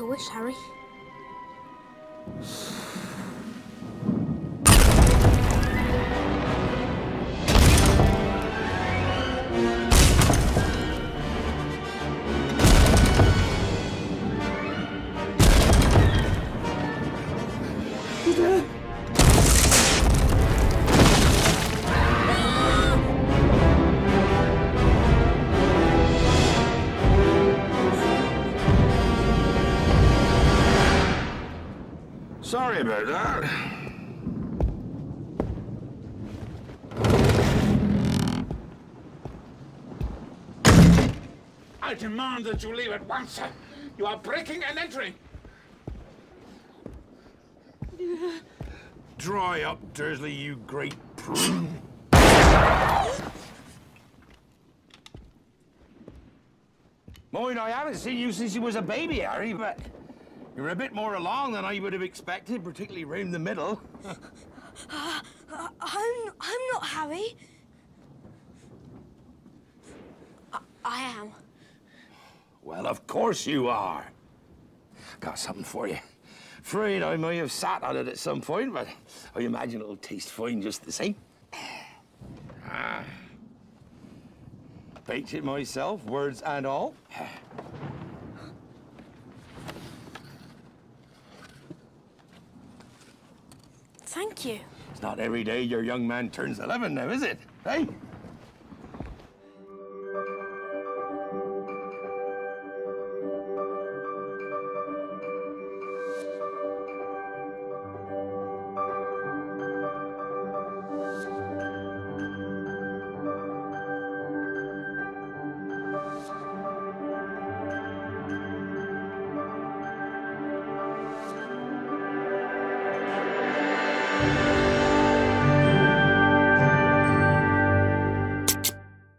a wish, Harry. Sorry about that. I demand that you leave at once, sir. You are breaking and entering. Dry up, Dursley, you great prune. Mind, I haven't seen you since you was a baby, Harry, but you're a bit more along than I would have expected, particularly round the middle. Uh, I'm, I'm not Harry. I, I am. Well, of course you are. Got something for you. Afraid I may have sat on it at some point, but I imagine it'll taste fine just the same. Ah. Baked it myself, words and all. Thank you. It's not every day your young man turns 11 now, is it? Hey?